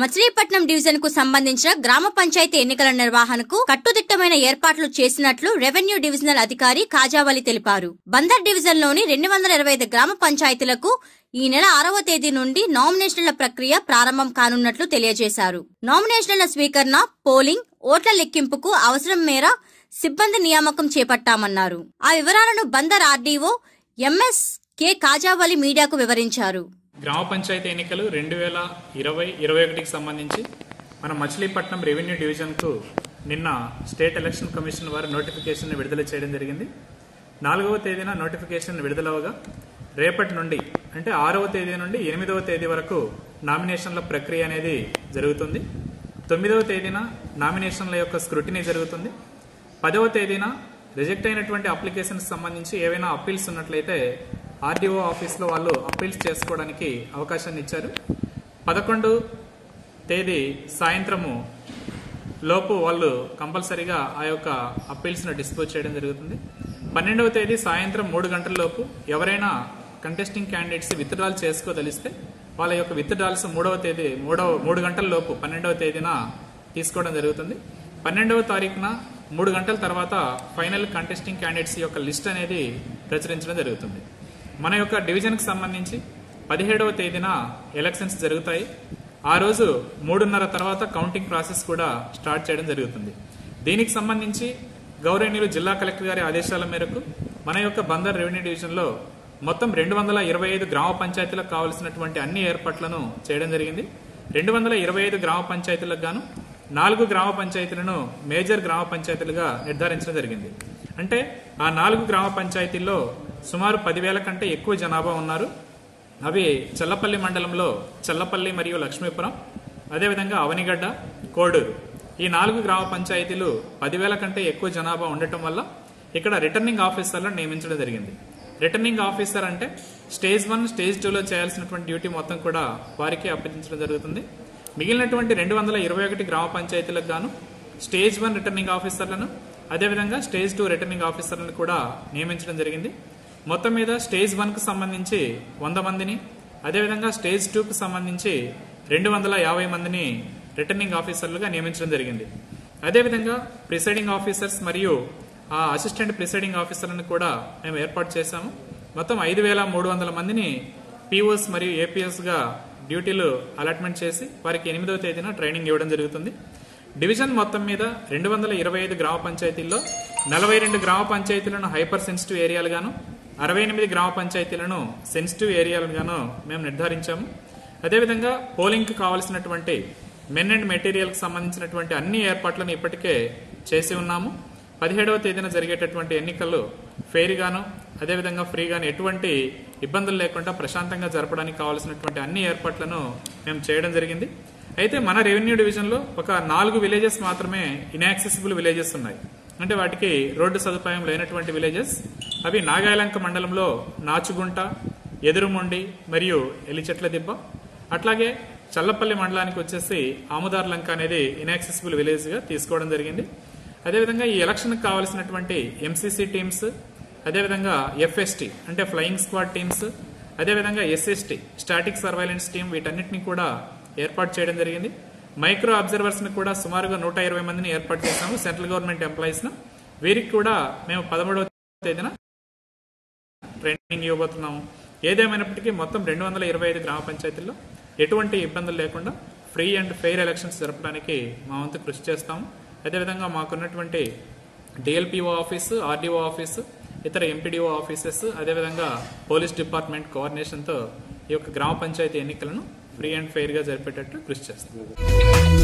మచిలీపట్నం డివిజన్కు సంబంధించిన గ్రామ పంచాయతీ ఎన్నికల నిర్వహణకు కట్టుదిట్టమైన ఏర్పాట్లు చేసినట్లు రెవెన్యూ డివిజనల్ అధికారి కాజావలి తెలిపారు. బందర్ డివిజన్లోని రెండు వందల ఇరవై ఐదు గ్రామ పంచాయతీలకు ఈ నెల ఆరవ తేదీ నుండి నామినేషన్ల ప్రక్రియ ప్రారంభం కానున్నట్లు తెలియజేశారు. నామినేషన్ల స్వీకరణ పోలింగ్ ఓట్ల లెక్కింపుకు అవసరం మేర సిబ్బంది నియామకం చేపట్టామన్నారు. ఆ వివరాలను Bandar RDO MS K Kajavali మీడియాకు వివరించారు. గ్రామ పంచాయతీ ఎన్నికలు రెండు వేల ఇరవై ఇరవై ఒకటికి సంబంధించి మన మచిలీపట్నం రెవెన్యూ డివిజన్కు నిన్న స్టేట్ ఎలక్షన్ కమిషన్ వారు నోటిఫికేషన్ విడుదల చేయడం జరిగింది. నాలుగవ తేదీన నోటిఫికేషన్ విడుదలవగా రేపటి నుండి అంటే ఆరవ తేదీ నుండి ఎనిమిదవ తేదీ వరకు నామినేషన్ల ప్రక్రియ అనేది జరుగుతుంది. తొమ్మిదవ తేదీన నామినేషన్ల యొక్క స్క్రూటినీ జరుగుతుంది. పదవ తేదీన రిజెక్ట్ అయినటువంటి అప్లికేషన్స్ సంబంధించి ఏవైనా అప్పీల్స్ ఉన్నట్లయితే ఆర్డీఓ ఆఫీస్లో వాళ్ళు అప్పీల్స్ చేసుకోవడానికి అవకాశాన్ని ఇచ్చారు. పదకొండు తేదీ సాయంత్రము లోపు వాళ్ళు కంపల్సరీగా ఆ యొక్క అప్పీల్స్ను డిస్పోజ్ చేయడం జరుగుతుంది. పన్నెండవ తేదీ సాయంత్రం మూడు గంటల లోపు ఎవరైనా కంటెస్టింగ్ క్యాండిడేట్స్ విత్డ్రాల్ చేసుకోదలిస్తే వాళ్ళ యొక్క విత్డ్రాల్స్ మూడవ తేదీ మూడవ మూడు గంటల లోపు పన్నెండవ తేదీన తీసుకోవడం జరుగుతుంది. పన్నెండవ తారీఖున మూడు గంటల తర్వాత ఫైనల్ కంటెస్టింగ్ క్యాండిడేట్స్ యొక్క లిస్ట్ అనేది ప్రచురించడం జరుగుతుంది. మన యొక్క డివిజన్కి సంబంధించి పదిహేడవ తేదీన ఎలక్షన్స్ జరుగుతాయి. ఆ రోజు మూడున్నర తర్వాత కౌంటింగ్ ప్రాసెస్ కూడా స్టార్ట్ చేయడం జరుగుతుంది. దీనికి సంబంధించి గౌరవనీయులు జిల్లా కలెక్టర్ గారి ఆదేశాల మేరకు మన యొక్క బందర్ రెవెన్యూ డివిజన్లో మొత్తం రెండు వందల ఇరవై ఐదు గ్రామ పంచాయతీలకు కావలసినటువంటి అన్ని ఏర్పాట్లను చేయడం జరిగింది. రెండు వందల ఇరవై ఐదు గ్రామ పంచాయతీలకు గాను నాలుగు గ్రామ పంచాయతీలను మేజర్ గ్రామ పంచాయతీలుగా నిర్ధారించడం జరిగింది. అంటే ఆ నాలుగు గ్రామ పంచాయతీల్లో సుమారు పదివేల కంటే ఎక్కువ జనాభా ఉన్నారు. అవి చల్లపల్లి మండలంలో చల్లపల్లి మరియు లక్ష్మీపురం అదేవిధంగా అవనిగడ్డ కోడూరు. ఈ నాలుగు గ్రామ పంచాయతీలు పదివేల కంటే ఎక్కువ జనాభా ఉండటం వల్ల ఇక్కడ రిటర్నింగ్ ఆఫీసర్లను నియమించడం జరిగింది. రిటర్నింగ్ ఆఫీసర్ అంటే స్టేజ్ వన్ స్టేజ్ టూలో చేయాల్సినటువంటి డ్యూటీ మొత్తం కూడా వారికి అప్పగించడం జరుగుతుంది. మిగిలినటువంటి రెండు వందల ఇరవై ఒకటి గ్రామ పంచాయతీలకు గాను స్టేజ్ వన్ రిటర్నింగ్ ఆఫీసర్లను అదేవిధంగా స్టేజ్ టూ రిటర్నింగ్ ఆఫీసర్లను కూడా నియమించడం జరిగింది. మొత్తం మీద స్టేజ్ వన్కు సంబంధించి వంద మందిని అదేవిధంగా స్టేజ్ టూకు సంబంధించి రెండు వందల యాభై మందిని రిటర్నింగ్ ఆఫీసర్లుగా నియమించడం జరిగింది. అదేవిధంగా ప్రిసైడింగ్ ఆఫీసర్స్ మరియు ఆ అసిస్టెంట్ ప్రిసైడింగ్ ఆఫీసర్లను కూడా మేము ఏర్పాటు చేశాము. మొత్తం ఐదు వేల మూడు వందల మందిని పీఓస్ మరియు ఏపీఎస్గా డ్యూటీలు అలాట్మెంట్ చేసి వారికి ఎనిమిదవ తేదీన ట్రైనింగ్ ఇవ్వడం జరుగుతుంది. డివిజన్ మొత్తం మీద రెండు వందల ఇరవై ఐదు గ్రామ పంచాయతీల్లో నలభై రెండు గ్రామ పంచాయతీలను హైపర్ సెన్సిటివ్ ఏరియాలుగాను అరవై ఎనిమిది గ్రామ పంచాయతీలను సెన్సిటివ్ ఏరియాలుగాను మేము నిర్ధారించాము. అదేవిధంగా పోలింగ్కి కావలసినటువంటి మెన్ అండ్ మెటీరియల్కి సంబంధించినటువంటి అన్ని ఏర్పాట్లను ఇప్పటికే చేసి ఉన్నాము. పదిహేడవ తేదీన జరిగేటటువంటి ఎన్నికలు ఫెయిర్గాను అదేవిధంగా ఫ్రీగాను ఎటువంటి ఇబ్బందులు లేకుండా ప్రశాంతంగా జరపడానికి కావాల్సినటువంటి అన్ని ఏర్పాట్లను మేము చేయడం జరిగింది. అయితే మన రెవెన్యూ డివిజన్లో ఒక నాలుగు విలేజెస్ మాత్రమే ఇన్యాక్సెసిబుల్ విలేజెస్ ఉన్నాయి. అంటే వాటికి రోడ్డు సదుపాయం లేనటువంటి విలేజెస్ అవి నాగాయలంక మండలంలో నాచుగుంట ఎదురుమొండి మరియు ఎలిచెట్ల దిబ్బ. అట్లాగే చల్లపల్లి మండలానికి వచ్చేసి ఆముదార్లంక అనేది ఇన్యాక్సెసిబుల్ విలేజ్గా తీసుకోవడం జరిగింది. అదేవిధంగా ఈ ఎలక్షన్కి కావాల్సినటువంటి ఎంసీసీ టీమ్స్ అదేవిధంగా ఎఫ్ఎస్టీ అంటే ఫ్లయింగ్ స్క్వాడ్ టీమ్స్ అదేవిధంగా ఎస్ఎస్టీ స్టాటిక్ సర్వైలెన్స్ టీం వీటన్నిటిని కూడా ఏర్పాటు చేయడం జరిగింది. మైక్రో అబ్జర్వర్స్ని కూడా సుమారుగా నూట ఇరవై మందిని ఏర్పాటు చేశాము సెంట్రల్ గవర్నమెంట్ ఎంప్లాయీస్ను. వీరికి కూడా మేము పదమూడవ తేదీన ట్రైనింగ్ ఇవ్వబోతున్నాము. ఏదేమైనప్పటికీ మొత్తం రెండు వందల ఇరవై ఐదు గ్రామ పంచాయతీల్లో ఎటువంటి ఇబ్బందులు లేకుండా ఫ్రీ అండ్ ఫెయిర్ ఎలక్షన్స్ జరపడానికి మా వంతు కృషి చేస్తాము. అదేవిధంగా మాకున్నటువంటి డిఎల్పిఓ ఆఫీసు ఆర్డీఓ ఆఫీసు ఇతర ఎంపీడీఓ ఆఫీసెస్ అదేవిధంగా పోలీస్ డిపార్ట్మెంట్ కోఆర్డినేషన్తో ఈ యొక్క గ్రామ పంచాయతీ ఎన్నికలను ఫ్రీ అండ్ ఫెయిర్గా జరిపేటట్టు కృషి చేస్తాం.